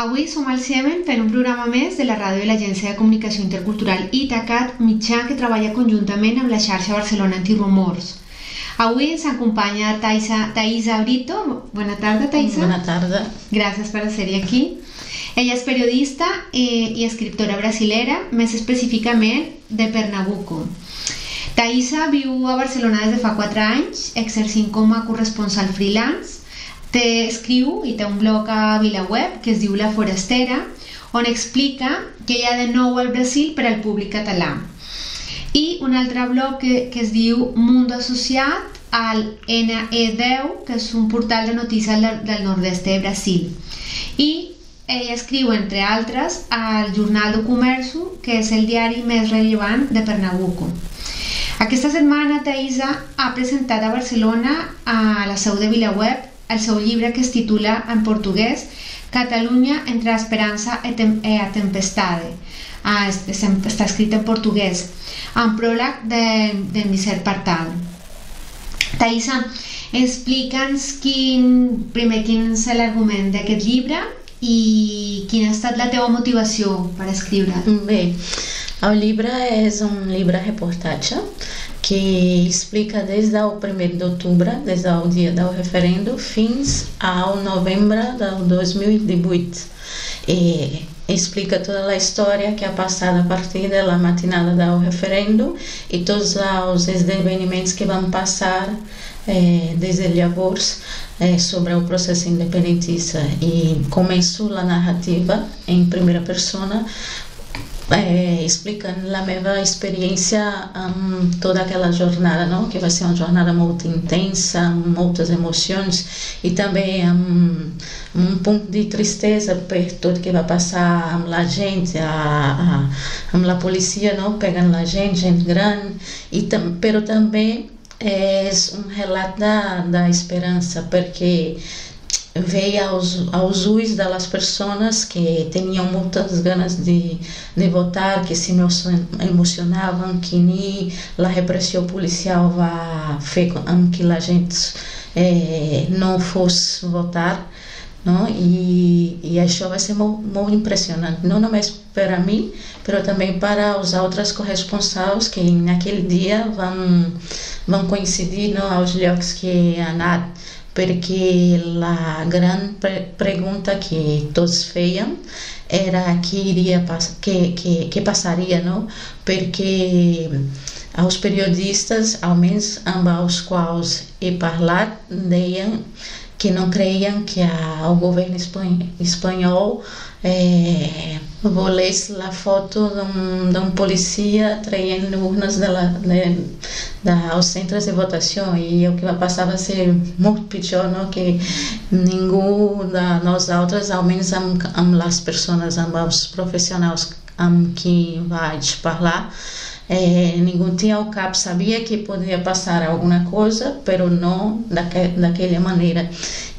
Avui som al Siemen fent un programa més de la ràdio de l'Agència de Comunicació Intercultural ITACAT, mitjà que treballa conjuntament amb la xarxa Barcelona Antirumors. Avui ens acompanya Taisa, Taisa Brito. Bona tarda, Taisa. Bona tarda. Gràcies per ser aquí. Ella és periodista eh, i escriptora brasilera, més específicament de Pernambuco. Taisa viu a Barcelona des de fa 4 anys, exercint com a corresponsal freelance Té, escriu i té un blog a VilaWeb que es diu La Forastera, on explica que hi ha de nou al Brasil per al públic català. I un altre blog que, que es diu Mundo Associat al NE10, que és un portal de notícies del, nord-est de Brasil. I ella escriu, entre altres, al Jornal do Comerço, que és el diari més rellevant de Pernambuco. Aquesta setmana Taïsa ha presentat a Barcelona a la seu de VilaWeb el seu llibre que es titula en portuguès Catalunya entre esperança e, e a tempestade. Ah, està escrit en portuguès, en pròleg de, de Miser Partal. Taïsa, explica'ns quin, primer quin és l'argument d'aquest llibre i quina ha estat la teva motivació per escriure. Bé, el llibre és un llibre reportatge que explica desde o 1 de outubro, desde o dia do referendo, fins ao novembro de 2018. E explica toda a história que é passada a partir da matinada do referendo e todos os desdobramentos que vão passar eh, desde llavors eh, sobre o processo independentista e começou a narrativa em primeira pessoa é, explicando a minha experiência um, toda aquela jornada, não? que vai ser uma jornada muito intensa, muitas emoções e também um, um ponto de tristeza por tudo que vai passar a gente, a, a, a, a polícia não? pegando a gente, gente grande, e tam, pero também é um relato da, da esperança, porque veio aos, aos olhos das pessoas que tinham muitas ganas de, de votar, que se emocionavam, que nem a repressão policial fazer com que a gente eh, não fosse votar. Não? E, e vai ser muito, muito impressionante, não apenas para mim, mas também para os outros corresponsáveis que naquele dia vão, vão coincidir não, aos jogos que a NAD porque a grande pergunta que todos faziam era que iria que, que, que passaria, não? Porque aos periodistas, ao menos ambos quais e falar, diziam que não creiam que a, o governo espanhol é, volesse a foto de um, de um polícia traindo urnas da, de, da, aos centros de votação e o que vai passar vai ser muito pior não? que nenhum da nós outras, ao menos am, am as pessoas, am, os profissionais am, que vai falar é, ninguém tinha o cap, sabia que podia passar alguma coisa, pero não daque, daquela maneira.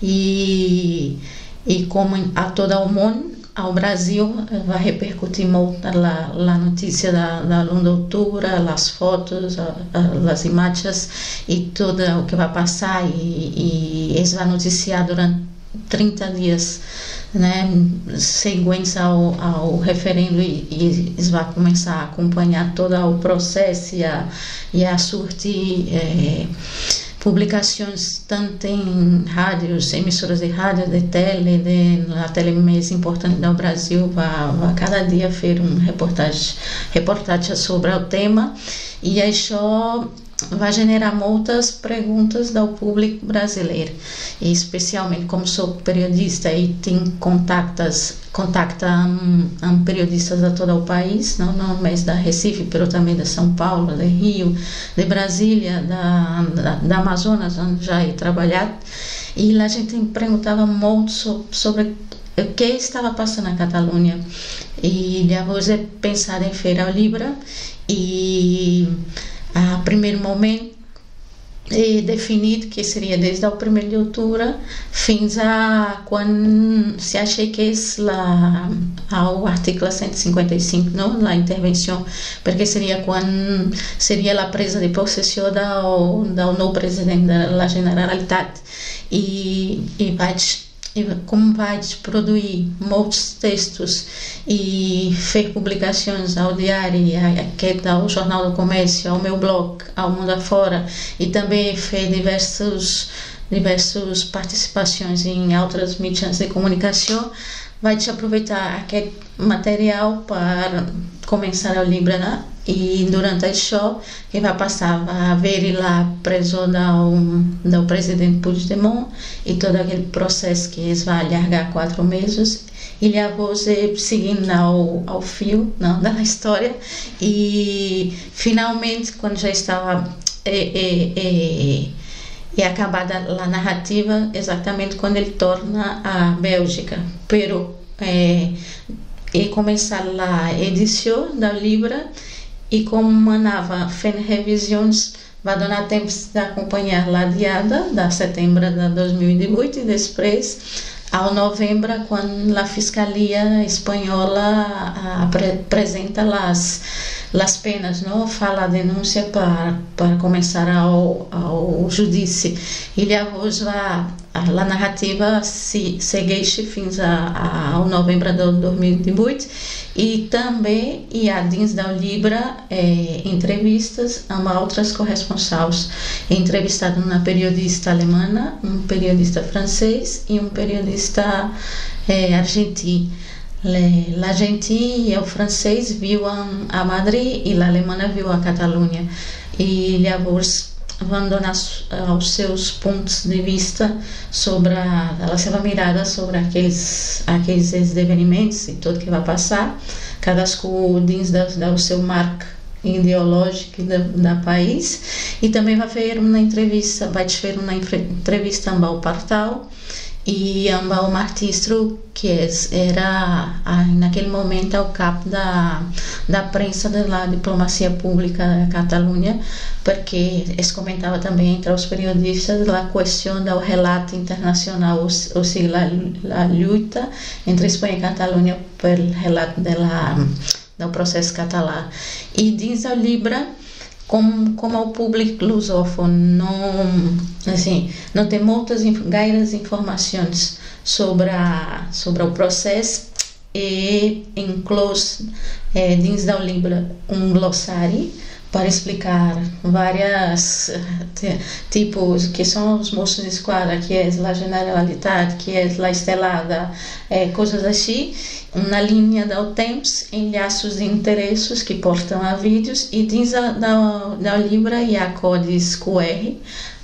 E, e como a todo o mundo, ao Brasil vai repercutir muito a, notícia da, da Lunda Altura, as fotos, as imagens e tudo o que vai passar e, e eles vão noticiar durante 30 dias né, seguintes ao, ao referendo e, e eles vão começar a acompanhar todo o processo e a, e a surtir é, publicações tanto em rádios, emissoras de rádio, de tele, de, a tele mais importante do Brasil vai, cada dia fazer um reportagem, reportagem sobre o tema. E isso vai gerar muitas perguntas do público brasileiro, e especialmente como sou periodista e tenho contactos contacta um, um, periodistas de todo o país, não não mais da Recife, mas também de São Paulo, de Rio, de Brasília, da, da, da Amazonas, onde já he trabalhado, e a gente perguntava muito sobre, sobre o que estava passando na Catalunha. E depois de pensar em Feira Libra e a primeiro momento é definido que seria desde o 1 de outubro fins a quando se achei que é lá ao artigo 155 não a intervenção porque seria quando seria a presa de possessão do, do novo presidente da Generalitat. E, e vai e como vai produzir muitos textos e fazer publicações ao diário, ao Jornal do Comércio, ao meu blog, ao Mundo Afora e também fez diversos diversas participações em outras mídias de comunicação, vai te aproveitar aquele material para começar a Libra né? E durante o show que vai passar a ver lá preso do, do presidente Puigdemont e todo aquele processo que vai alargar quatro meses e a voz seguindo ao, ao fio não, da história e finalmente quando já estava é, é, é, acabada a narrativa exatamente quando ele torna a Bélgica pero é, e começar a edição da Libra e como manava FEN Revisões vai dar tempo de acompanhar a diada da setembro de 2018 e depois ao novembro quando a Fiscalia Espanhola apresenta as as penas, não fala a denúncia para, para começar ao, ao judici. E a voz a, a, a narrativa se segue fins a, a, ao novembro de 2018 e também e a dins da Libra é, entrevistas a outras corresponsais entrevistado uma periodista alemã um periodista francês e um periodista é, argentino L'argentí e o francês viuen a Madrid e l'alemana viu a Catalunha. E llavors van donar els seus punts de vista sobre a la seva mirada sobre aquells, aquells esdeveniments i tot que va passar, cadascú dins del, del seu marc ideològic de, de país. I també va fer una entrevista vaig fer una entrevista amb el Partal e Ambal Martistro, que era naquele momento o capo da, da prensa da diplomacia pública da Catalunha, porque eles comentava também entre os periodistas a questão do relato internacional, ou, seja, a, luta entre Espanha e Catalunha pelo relato dela, do processo catalão. E diz a Libra como, como o público lusófono. Não, assim, não tem muitas gairas informações sobre, a, sobre o processo e inclui é, dentro da Libra um glossário para explicar várias tipos que são os moços de esquadra, que é a generalidade, que é a estelada, é, coisas assim, uma linha do tempos em laços de interesses que portam a vídeos e diz da, da, Libra e a codes QR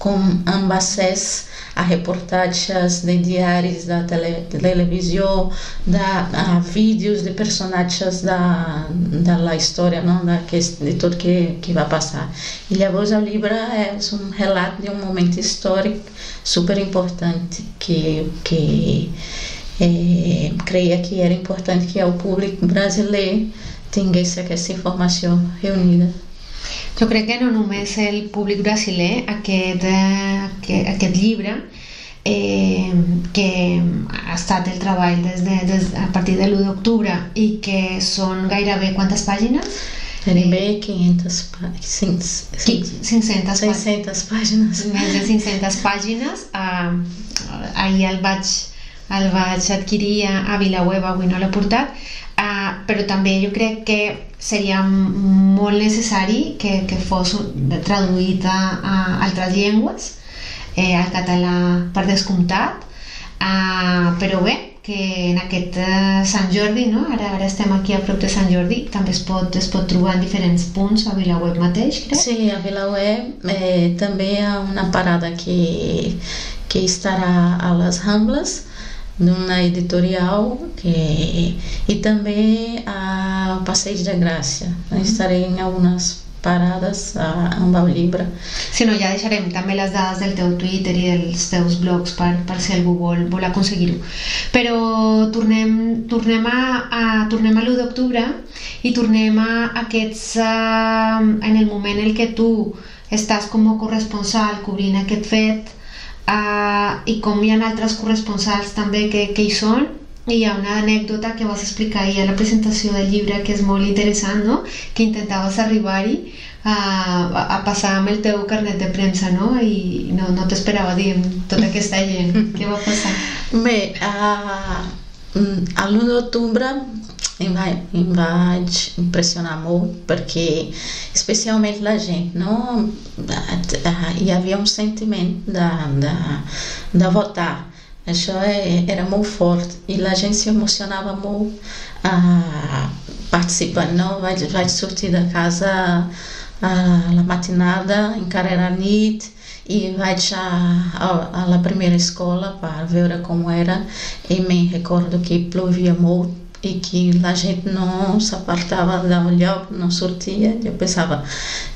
com ambas a reportagens de diários da tele, televisão, da, a vídeos de personagens da, da história, não, da, que, de tudo que, que vai passar. E a voz da Libra é um relato de um momento histórico super importante que, que é, creia que era importante que o público brasileiro tenha essa informação reunida. Jo crec que no només el públic brasiler, aquest, aquest, aquest llibre, eh, que ha estat el treball des de, des, a partir de l'1 d'octubre i que són gairebé quantes pàgines? Gairebé 500, 500, 500, 600 pàgines. Més de 500 pàgines. Uh, ahir el vaig, el vaig adquirir a, a Vilaweb, avui no l'he portat, uh, però també jo crec que seria molt necessari que, que fos traduït a, a altres llengües, eh, al català per descomptat, uh, però bé, que en aquest uh, Sant Jordi, no? ara, ara estem aquí a prop de Sant Jordi, també es pot, es pot trobar en diferents punts a Vilaweb mateix, crec? Sí, a Vilaweb eh, també hi ha una parada que, que estarà a les Rambles, numa editorial que, e também a Passeio da Graça. Uhum. Estarei em algumas paradas a, amb el llibre. Si no, ja deixarem també les dades del teu Twitter i dels teus blogs per, per si algú vol, vol aconseguir-ho. Però tornem, tornem a, a, tornem a l'1 d'octubre i tornem a aquests... Uh, en el moment en què tu estàs com a corresponsal cobrint aquest fet, Uh, I com hi ha altres corresponsals també que, que hi són, hi ha una anècdota que vas explicar ahir a la presentació del llibre que és molt interessant, no? que intentaves arribar-hi a, a passar amb el teu carnet de premsa no? i no, no t'esperava dir tota aquesta gent. Què va passar? Me, a, a de outubro vai impressionar muito, porque especialmente a gente, não, e havia um sentimento da, da, da votar. Isso é, era muito forte e a gente se emocionava muito ah, participando. Não vai, vai sortir da casa a matinada em Carreranit e vai já à primeira escola para ver como era e me recordo que plovia muito e que a gente não se apartava da olhar, não sortia. Eu pensava,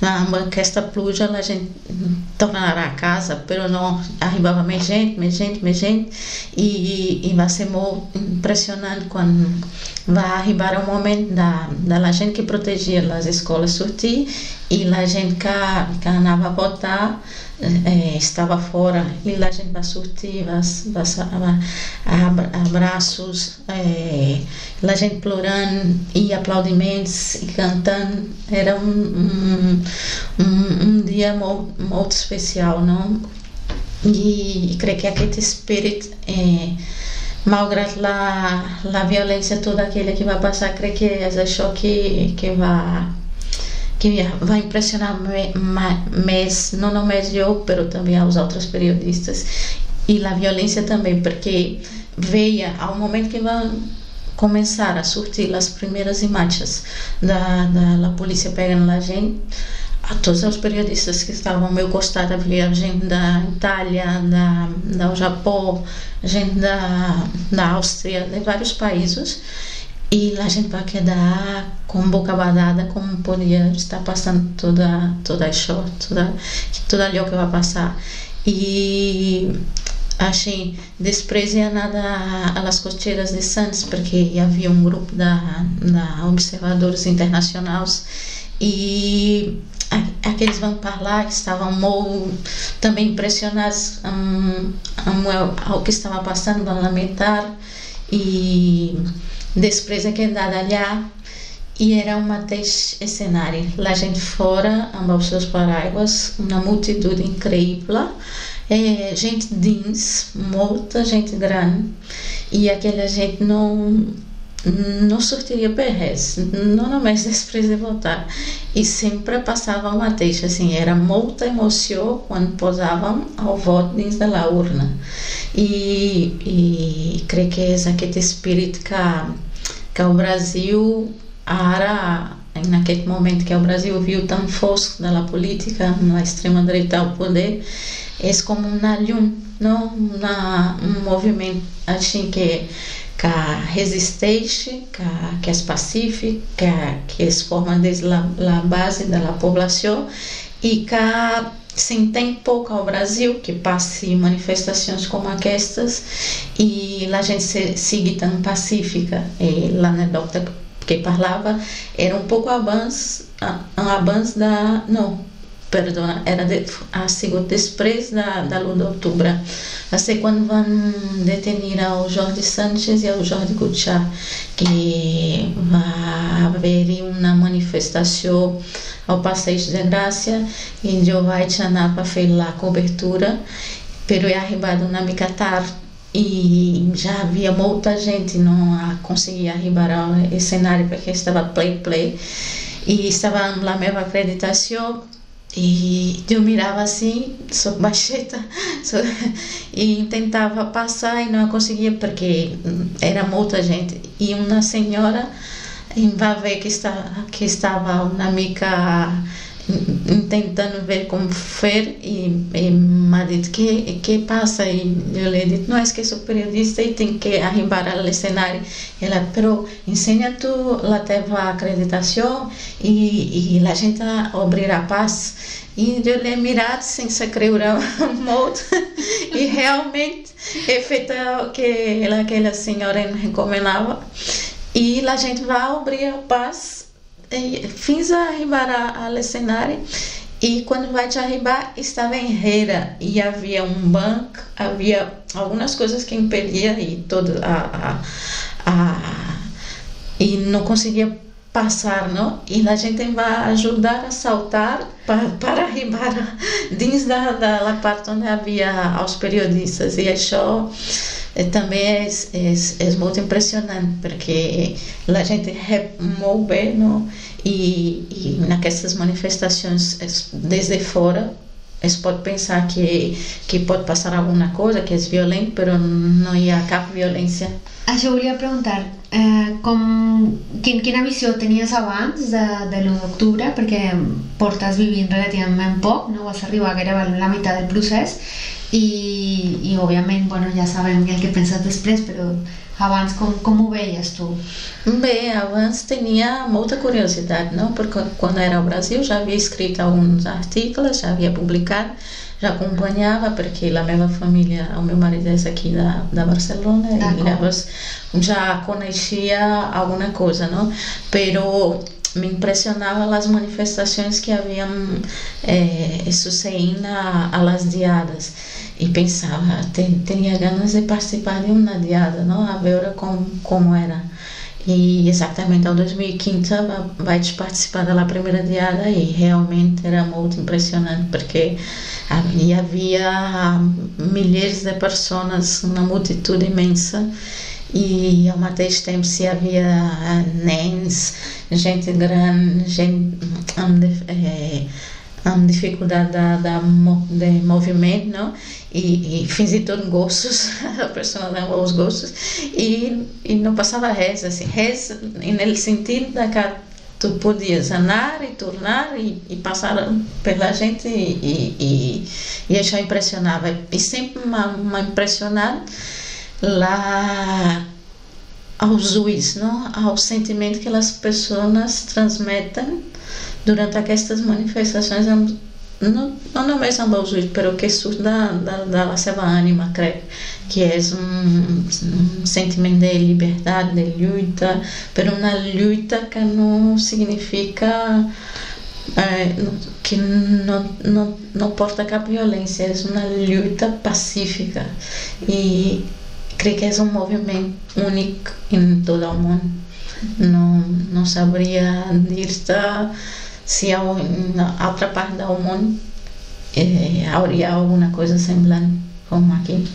não, que esta pluja a gente tornará a casa, mas não arribava mais gente, mais gente, mais gente, e, e vai ser muito impressionante quando vai arribar o momento da, da gente que protegia as escolas sortir e a gente que, que andava a votar é, estava fora lá a gente vai surtir, vai, vai, abraços, é, gente plorando e aplaudimentos e cantando. Era um, um, um, dia muito, muito especial, não? E, e creio que aquele espírito, é, malgrado a, a violência toda aquela que vai passar, creio que é isso que, que vai que vai impressionar mais, não somente eu, mas também aos outros periodistas. E a violência também, porque veia ao momento que vão começar a surtir as primeiras imagens da, da, da polícia pegando a gente, a todos os periodistas que estavam ao meu costado, havia gente da Itália, da, da Japão, gente da, da Áustria, de vários países, e a gente vai quedar com boca badada como podia estar passando toda toda a show toda toda ali que vai passar. E achei desprezia nada as cocheiras de Santos porque havia um grupo da, da observadores internacionais. E aqueles vão para lá estavam muito, também impressionados um, um, ao que estava passando vão lamentar. E Després que dada allà e era um mateix escenari. La gent fora, amb els seus uma multitud increïble, é, gente dins, muita gente grande, e aquela gente não não sortiria não només després de votar. E sempre passava o mateix, assim, era muita emoção quando posavam ao voto dentro da urna. E, e creio que é aquele espírito que, que o Brasil era naquele momento que o Brasil viu tão fosco da política, na extrema direita ao poder, é como um alhum, não uma, um movimento assim que que resistente, que, que é pacífico, que, é forma desde a, base da população e que sim tem pouco ao Brasil que passe manifestações como aquestas e a gente se, tão pacífica. E a anedota que falava era um pouco avanço um avanço da não perdona, era de, a sigut després de, de l'1 d'octubre. Va ser quan van detenir el Jordi Sánchez i el Jordi Cuixà, que va haver-hi una manifestació al Passeig de Gràcia i jo vaig anar per fer la cobertura, però he arribat una mica tard e já havia muita gente não conseguia arribar ao cenário porque estava play play e estava na mesma acreditação e eu mirava assim, sou baixeta, sou, e tentava passar e não conseguia porque era muita gente. E uma senhora vai ver que, está, que estava uma mica tentando ver como foi e, e me disse que que passa? E eu lhe disse não é que sou periodista e tenho que arribar ao cenário ela pero ensina tu a tua acreditação e, e a gente abrir a paz. E eu lhe mirado sem se crer muito e realmente é feito que aquela senhora recomendava e a gente vai abrir a paz fins a arribar ao cenário e quando vai te arribar estava em reira e havia um banco, havia algumas coisas que impedia e toda a, a, a e não conseguia passar, não? E a gente vai ajudar a saltar para, para arribar dentro da, da parte onde havia os periodistas. E isso é, também é, é, é, muito impressionante, porque a gente remove, não? E, e naquelas manifestações desde fora eles podem pensar que, que pode passar alguma coisa que é violento, mas não há cap violência. Això volia preguntar, eh, com, quin, quina visió tenies abans de, de l'1 d'octubre, perquè portes vivint relativament poc, no vas arribar gairebé a la meitat del procés, i, i òbviament bueno, ja sabem el que penses després, però abans com, com ho veies tu? Bé, abans tenia molta curiositat, não? porque quando era ao Brasil já havia escrito alguns artigos, já havia publicado, já acompanhava, porque a minha família, o meu marido é aqui da, da Barcelona, e já conhecia alguma coisa, não? Pero me impressionava as manifestações que haviam eh, sucedido a, las diadas e pensava, tinha ganas de participar de uma diada, não? a ver como, como era. E exatamente ao 2015 vai participar da primeira diada e realmente era muito impressionante porque havia milhares de pessoas, uma multidão imensa e ao mesmo tempo se havia nens, gente grande, gente é, dificuldade da, da, de movimento, não? E, e todo gostos, a pessoa dava os gostos, e, e não passava reza, assim, reza no sentido da que tu podias andar e tornar e, e passar pela gente e, e, e isso impressionava. E sempre me, impressionar lá ao juiz, não? ao sentimento que as pessoas transmitem durante estas manifestações não, não no mes amb els ulls, però que surt de, de, de la que és un, un sentiment de llibertat, de lluita, però una lluita que no significa eh, que no, no, no porta cap violència, és una lluita pacífica i crec que és un moviment únic en tot el món. No, no sabria dir-te se na outra parte do mundo eh, hauria alguna cosa semblant com aquí.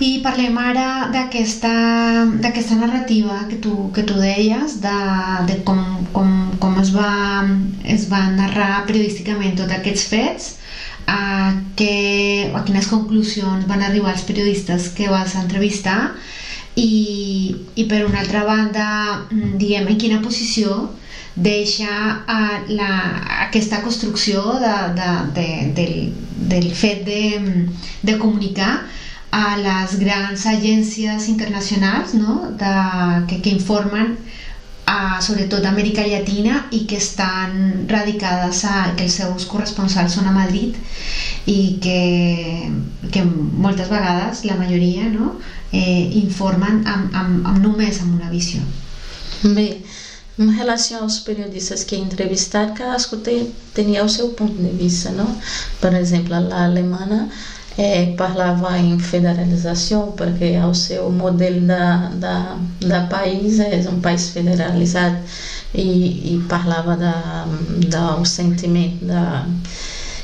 I parlem ara d'aquesta narrativa que tu, que tu deies, de, de com, com, com es, va, es va narrar periodísticament tots aquests fets, a, que, a quines conclusions van arribar els periodistes que vas entrevistar i, i per una altra banda, diguem, en quina posició deixa uh, la, aquesta construcció de, de, de, del, del fet de, de comunicar a les grans agències internacionals no? de, que, que informen a, sobretot d'Amèrica Llatina i que estan radicades a, que els seus corresponsals són a Madrid i que, que moltes vegades, la majoria, no? eh, informen amb, amb, amb només amb una visió. Bé, em relação aos periodistas que entrevistar, cada tem, tinha o seu ponto de vista, não? Por exemplo, a alemã é, falava em federalização, porque o seu modelo da, da, da país é um país federalizado e, e falava da, da sentimento da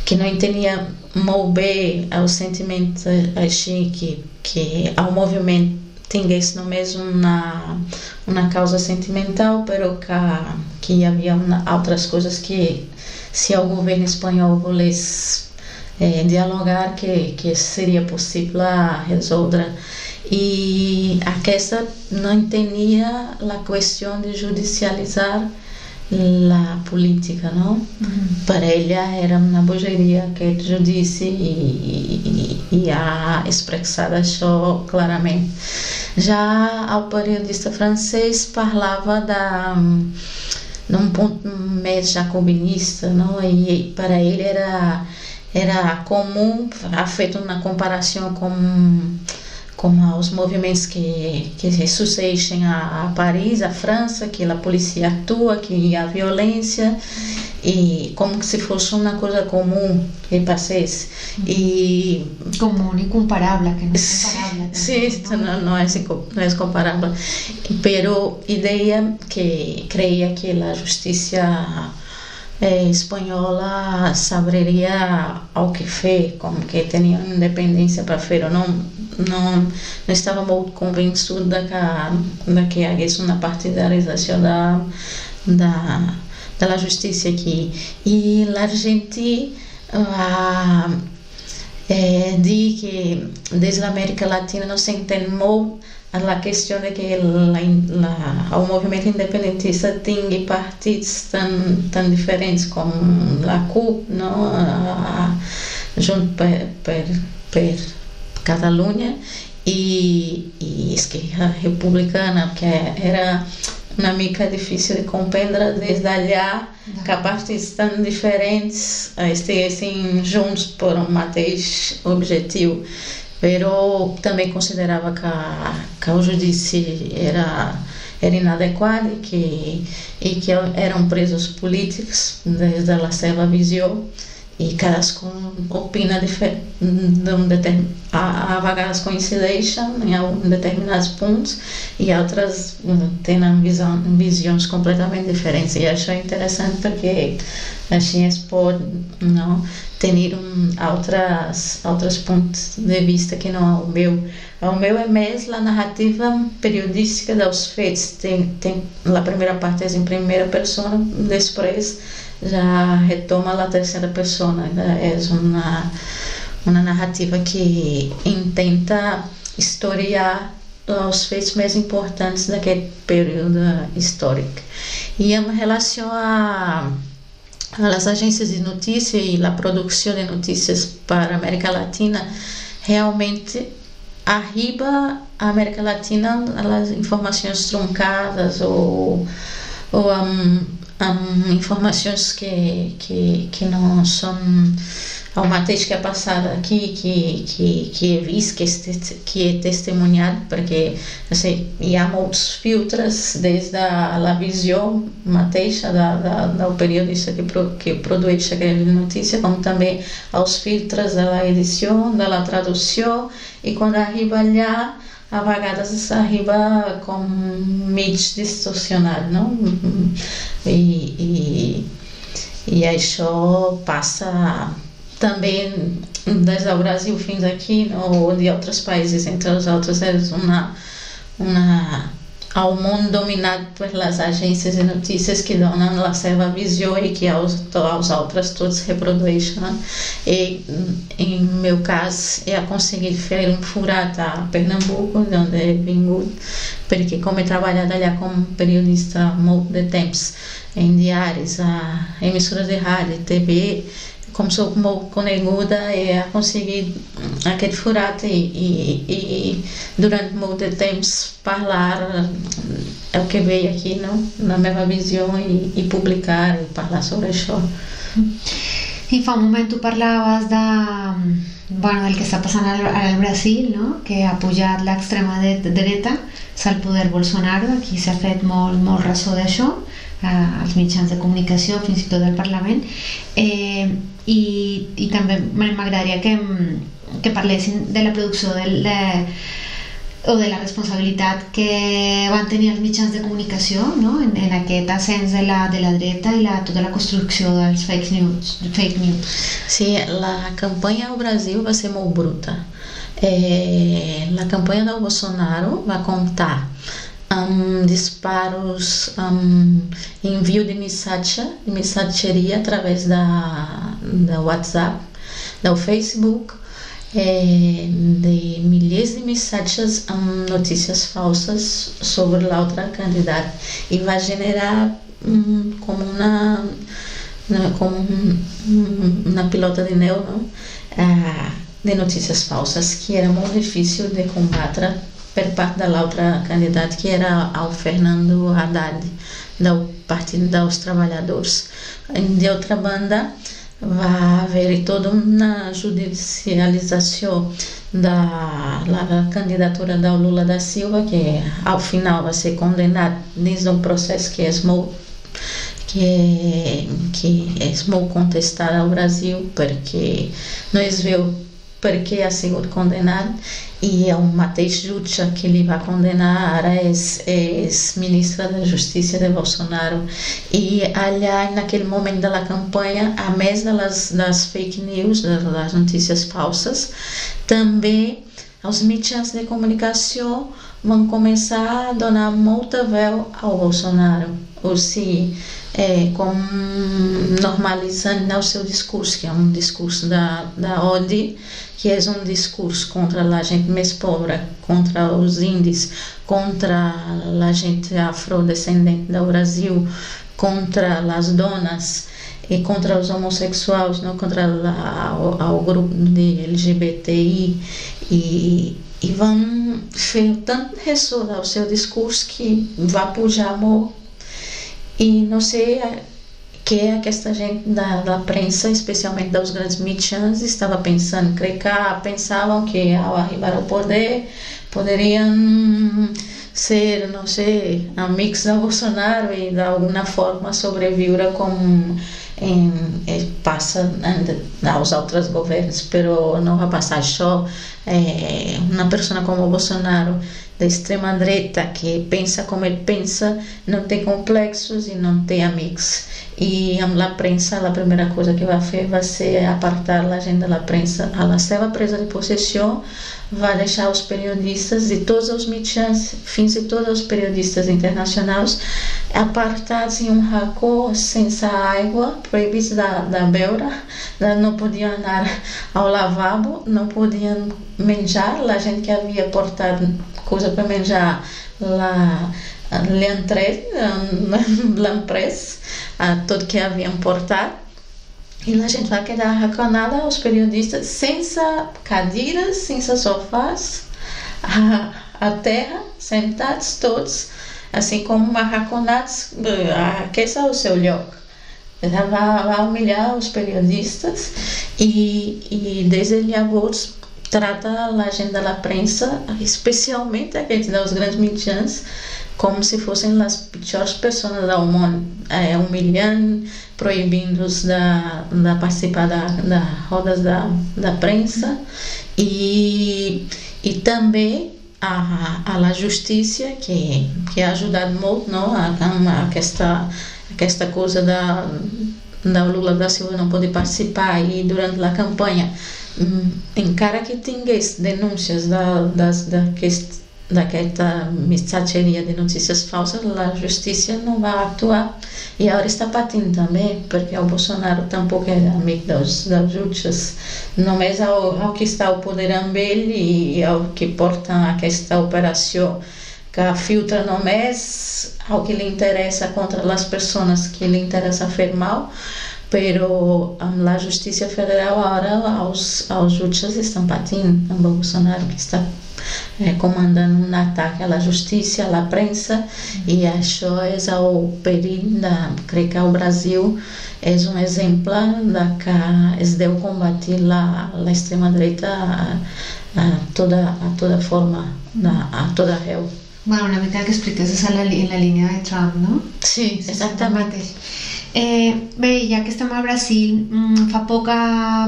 que não entendia mover o sentimento assim que que ao movimento tinha isso no mesmo na uma causa sentimental, pero que, que havia outras coisas que se o governo espanhol volesse eh, dialogar que, que seria possível resolver. E aquesta não entendia a questão de judicializar la política, não? Uhum. Para ela era uma bogeria que eu disse e, e, e a expressada isso claramente. Já o periodista francês falava da num ponto mais jacobinista, não? E para ele era era comum, feito uma comparação com como os movimentos que, que sucedem a, a Paris, a França, que a polícia atua, que há violência, e como se fosse uma coisa comum que passasse. E comum e comparável, que não é comparável. Sim, não, não, é, não é comparável. Pero ideia que creia que a justiça eh, espanhola saberia ao que fez, como que tinha independência para fazer. Não, não, não estava muito convencido da que, da que havia uma partidarização da, da, da justiça aqui. E a Argentina uh, eh, diz que desde a América Latina não se entende muito a questão de que la, la, o movimento independentista tem partidos tão, tão diferentes como a CUP, não? A, junto per, per, per Catalunha e, e Esquerda Republicana, que era uma mica difícil de compreender desde allá que partidos tão diferentes estivessem juntos por um mesmo objetivo pero também considerava que, a, que o judici era era e que e que eram presos políticos desde a seva visão e cadascun opina de um há, vegades coincideixen em determinados pontos e outras tenen visão, visões completamente diferentes e acho interessante porque assim es pot não, ter um, outras, outros pontos de vista que não é o meu. O meu é mais a narrativa periodística dos feitos. Tem, tem, a primeira parte é em primeira pessoa, depois já retoma a terceira pessoa. É uma, uma narrativa que intenta historiar os feitos mais importantes daquele período histórico. E em relação a as agências de notícia e a produção de notícias para América Latina realmente arriba a América Latina as informações truncadas ou, ou um, um, informações que, que, que não são ao mateix que é passado aqui, que, que, que é visto, que é, que é testemunhado, porque assim, há muitos filtros desde a, a visão mateixa da, da, do periodista que, pro, que produz aquela notícia, como também aos filtros da edição, da tradução, e quando arriba lá, a vagadas arriba com mídias distorcionados, não? E, e, e aí só passa também desde o Brasil fins aqui ou de outros países entre os outros é uma uma ao mundo dominado pelas agências de notícias que dão a seva visão e que aos, aos outros todos reproduzem né? e em meu caso é a conseguir fazer um furado a Pernambuco onde é vindo porque como eu trabalhado ali como periodista muito de tempos em diários a emissoras de rádio TV como sou como coneguda é conseguir aquele furado e, e, e, durante muito tempo falar é o que veio aqui não? Na mesma visão e, e publicar e falar sobre isso. E fa un momento parlaves da bueno, del que està passant al, al Brasil no? que ha pujat l'extrema dreta al poder Bolsonaro. Aquí s'ha fet molt, molt ressò d'això als mitjans de comunicació, fins i tot del Parlament, eh, i, i també m'agradaria que, que parlessin de la producció del, de, o de la responsabilitat que van tenir els mitjans de comunicació no? en, en aquest ascens de la, de la dreta i la, tota la construcció dels fake news, fake news. Sí, la campanya al Brasil va ser molt bruta. Eh, la campanya del Bolsonaro va comptar um, disparos, um, envio de mensagem, de mensageria através da, da WhatsApp, do Facebook, é, de milhares de mensagens, um, notícias falsas sobre a outra candidata e vai generar um, como uma, uma como um, uma pilota de neo, não? Ah, de notícias falsas que era muito difícil de combater por parte da outra candidata que era ao Fernando Haddad do Partido dos Trabalhadores. De outra banda, vai haver toda uma judicialização da, da candidatura da Lula da Silva, que ao final vai ser condenado desde um processo que é que que é muito contestado ao Brasil, porque nós vemos porque ha sido condenado e é o Matheus Jucha que ele vai condenar é, é ministra da Justiça de Bolsonaro. E aliás naquele momento da campanha a mês das, fake news das, notícias falsas também os mídias de comunicação vão começar a dar muita véu ao Bolsonaro. Ou se é, normalizando né, o seu discurso, que é um discurso da, da ODI, que é um discurso contra a gente mais pobre, contra os índios, contra a gente afrodescendente do Brasil, contra as donas e contra os homossexuais, não contra o, grupo de LGBTI e, e vão tanto ressoar o seu discurso que vai puxar amor e não sei que é que esta gente da, da prensa, especialmente dos grandes mídias, estava pensando, que pensavam que ao arribar ao poder poderiam ser, não sei, amigos da Bolsonaro e de alguma forma sobreviver como em, passa aos outros governos, mas não vai passar só é, uma pessoa como Bolsonaro da extrema direita que pensa como ele pensa, não tem complexos e não tem amigos. E a prensa, a primeira coisa que vai fazer vai ser apartar a agenda da prensa. A ser presa de possessão vai deixar os periodistas e todos os mídias, fins e todos os periodistas internacionais apartados em um racô sem água, proibidos da, da beura, não podiam andar ao lavabo, não podiam menjar, a gente que havia portado coisa para menjar lá l'empresa, tudo que haviam portado. E a gente vai quedar raconada os periodistas sem cadeiras, sem sofás, a, a terra, sentados todos, assim como marraconados, aqueça o seu lhoco. Vai, vai humilhar os periodistas e, e desde ele avós trata a agenda da prensa, especialmente aqueles dos grandes mídias, como se fossem as piores pessoas do mundo, é, humilhando, proibindo-os da, da participar da, da rodas da, da prensa. E, e também a, a, a justiça que que ha ajudado muito não? A, a, a esta esta coisa da da Lula da Silva não poder participar e durante a campanha em cara que tenha denúncias da, das, da, daquela mensageria de notícias falsas, a justiça não vai atuar. E agora está batendo também, porque o Bolsonaro tampouco é amigo das, das justas, não é ao, ao que está o poder dele e ao que porta a esta operação que filtra é ao que lhe interessa contra as pessoas que lhe interessa fazer mal, pero um, a Justiça Federal agora aos aos juízes estão batendo o Bolsonaro que está comandando um ataque à justiça, à prensa e achou esse o perigo da creio que o Brasil é um exemplo da que es deu combater a, a extrema direita a, a, toda a toda forma, a, a toda réu. Bueno, una mica que expliques és en la, en la línia de Trump, no? Sí, exactament. Eh, bé, ja que estem a Brasil, mm, fa poc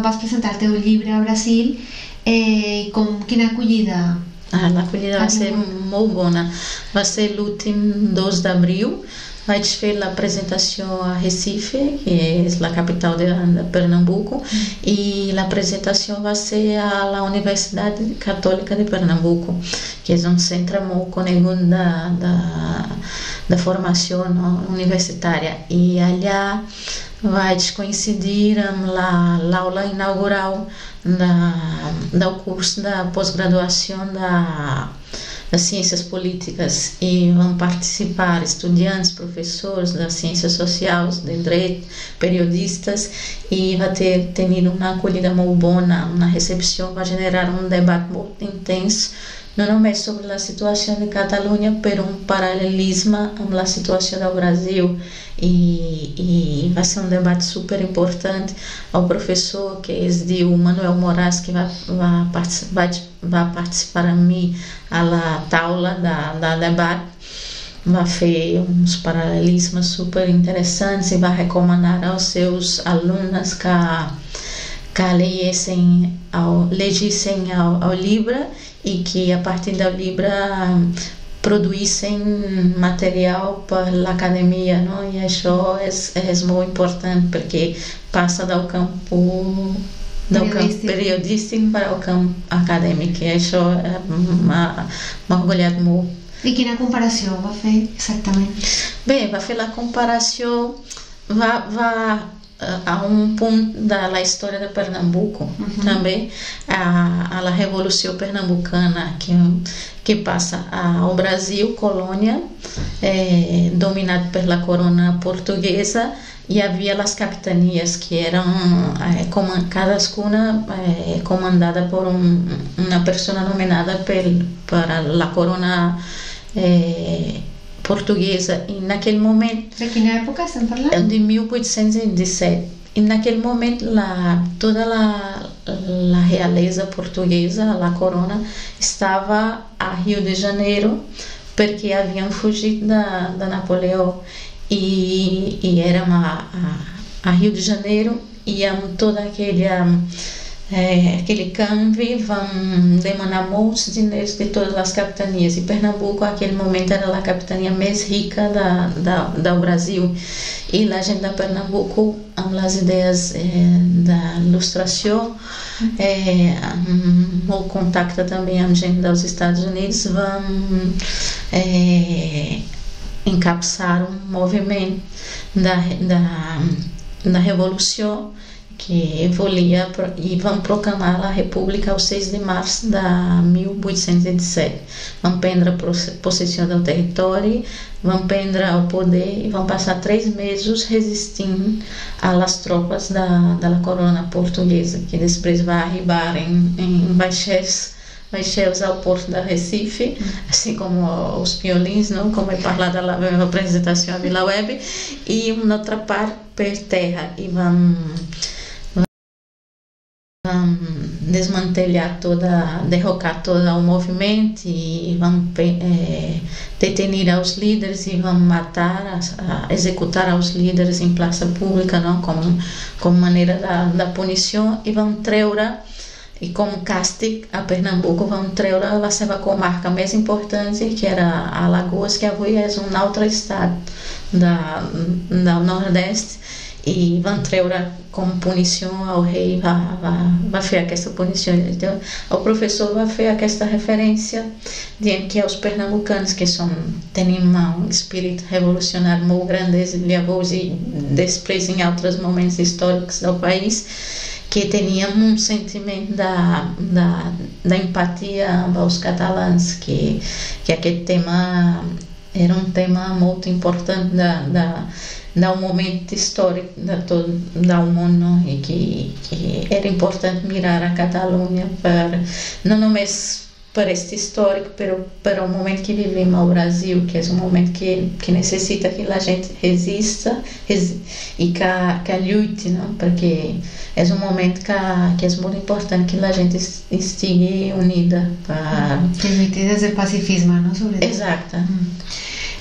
vas presentar el teu llibre a Brasil, eh, com, quina acollida? Ah, l'acollida va ser molt bona. Va ser l'últim 2 d'abril, vaig fer la presentació a Recife, que és la capital de, de Pernambuco, mm. i la presentació va ser a la Universitat Catòlica de Pernambuco, que és un centre molt conegut de, de, de formació no, universitària. I allà vaig coincidir amb l'aula la, inaugural da, del curs de pós-graduació de das ciências políticas. E vão participar estudantes, professores das ciências sociais, de direito, periodistas. E vai ter tenido uma acolhida muito boa, uma recepção, vai generar um debate muito intenso não é sobre a situação de Catalunha, mas um paralelismo com a situação do Brasil e, e vai ser um debate super importante. Ao professor que de o Manuel Moraes que vai vai participar vai participar a mim a la taula da da debate vai fazer uns paralelismos super interessantes e vai recomendar aos seus alunos que que leessem ao legissem ao, ao Libra e que a partir da Libra produzem material para a academia, não? E isso é, é muito importante porque passa do campo do campo periodístico para o campo acadêmico. Isso é uma, uma orgulhado muito. E que na comparação vai fazer exatamente? Bem, vai fazer a comparação vai, vai a um ponto da história de Pernambuco uhum. também a, a revolução pernambucana que que passa ao Brasil colônia eh, dominado pela corona portuguesa e havia as capitanias que eram eh, cada escuna eh, comandada por um, uma pessoa nomeada pel, para a corona eh, portuguesa. E naquele momento de que época estão falando? de 1817 e naquele momento la, toda a, a realeza portuguesa a corona estava a Rio de Janeiro porque haviam fugido da, da Napoleão. E, e era uma, a, a Rio de Janeiro iam toda aquele é, aquele câmbio vão demandar muitos dinheiros de todas as capitanias. E Pernambuco naquele momento era a capitania mais rica da, da, do Brasil. E a gente da Pernambuco as ideias é, da ilustração. É, um, contacta também a gente dos Estados Unidos. Vão é, encapçar um movimento da, da, da revolução que volia e vão proclamar a República ao 6 de março de 1817. Vão prender a possessão do território, vão prender o poder e vão passar três meses resistindo às tropas da, da corona portuguesa, que depois vai arribar em, em baixés baixéus ao porto da Recife, assim como os piolins, não? como é falado na apresentação à Vila Web, e uma outra parte terra, e vão vão desmantelar toda, derrocar todo o movimento e vão é, detenir os líderes e vão matar, a, a executar os líderes em praça pública, não? Como como maneira da, da punição. E vão treura e como castigo a Pernambuco vão treura a sua comarca mais importante que era Alagoas que agora é um outro estado da, da Nordeste e vão treura como punição ao rei vai, fazer essa punição então o professor vai fazer esta referência de que os pernambucanos que têm um espírito revolucionário muito grande e depois em outros momentos históricos do país que tinham um sentimento da, da, da empatia aos catalães que que aquele tema era um tema muito importante da, da da um momento histórico da todo da mundo e que, que era importante mirar a Catalunha para não només para este histórico, pero para o momento que vivemos no Brasil, que é um momento que, que necessita que a gente resista res, e que, que lute, não? porque é um momento que, que é muito importante que a gente esteja unida para... Permitir desde o pacifismo, não? Sobre Exato. Hum.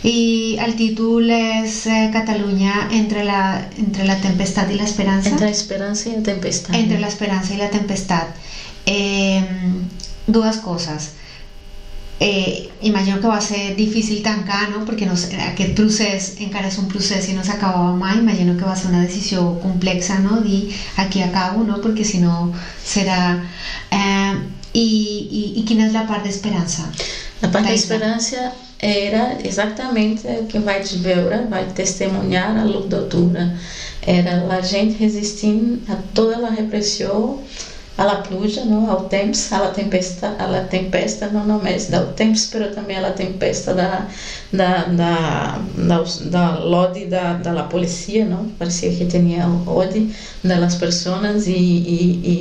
Y el título es eh, Cataluña entre la, entre la tempestad y la esperanza. Entre la esperanza y la tempestad. Entre la esperanza y la tempestad. Eh, dues coses. Eh, imagino que va a ser difícil tancar, no? perquè no, aquest procés encara és un procés i no s'acabava mai, imagino que va ser una decisió complexa, no? dir aquí acabo, no? perquè si no serà... Eh, i, i, I quina és la part d'esperança? La part d'esperança era exatamente o que vai de vai testemunhar a luta doutora. Era a gente resistindo a toda a repressão, la pluja, no? ao temps, a la tempesta, a la tempesta não només del temps, però també a la tempesta de, de, de, de, de l'odi de, de la policia, no? parecia que tenia odi de les persones i, i, i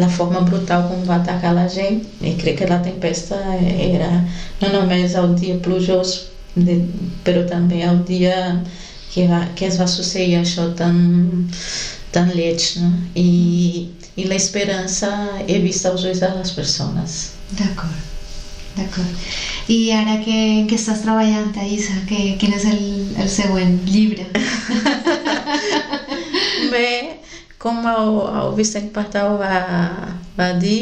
la forma brutal com va atacar la gent i crec que la tempesta era no només el dia plujós de, però també el dia que, va, que es va suceder això tan, tan lleig? I, i la esperança he vist als ulls de les persones. D'acord. D'acord. I ara que, que estàs treballant, Thaisa, que, quin és el, el següent llibre? Bé, com el, el Vicent Partau va, va dir,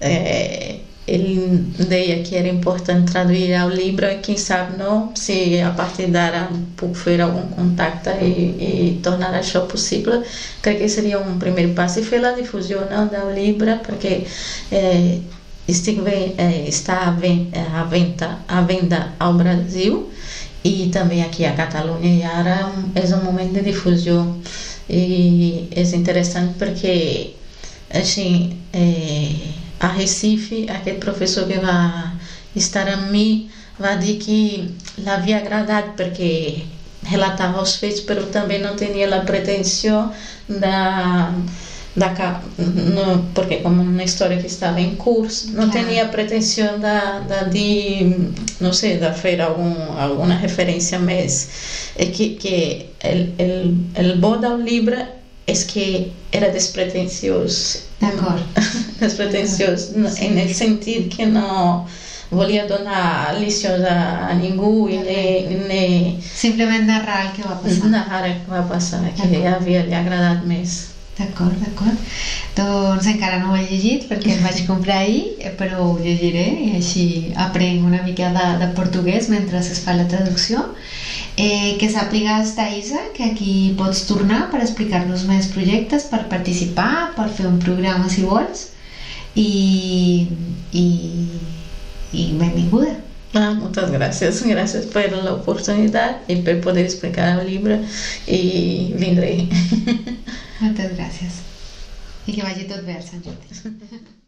eh, ele deia que era importante traduzir ao Libra, quem sabe não, se a partir d'ara puc fer algum contacte e, e tornar això possible, crec que seria um primeiro passo. E fer la difusió no, del Libra, perquè eh, estic ve, eh, a, ven, a, venda, a venda ao Brasil e também aqui a Catalunha. E ara és um momento de difusió e é interessante porque assim, eh, a Recife, aquele professor que vai estar a mim, vai dizer que lá havia agradado, porque relatava os feitos, mas também não tinha a pretensão da da no, porque como uma história que estava em curso não claro. tinha pretensão da, da de não sei da feira algum alguma referência mas é que que el, el, el bom da Libra é que era despretensioso. D'acord. despretensioso, en el sentit que no volia donar lliçons a, a ningú i ni, ni... Simplement narrar el que va passar. Narrar el que va passar, que havia li agradat més. D'acord, d'acord. Doncs encara no ho he llegit perquè el vaig comprar ahir, però ho llegiré i així aprenc una mica de, de portuguès mentre es fa la traducció. Eh, que sàpigues, Thaisa, que aquí pots tornar per explicar-nos més projectes, per participar, per fer un programa si vols i, i, i benvinguda. Ah, muchas gracias, gracias por la oportunidad y por poder explicar el libro y vendré. Moltes gràcies. I que vagi tot bé, Sant Jordi.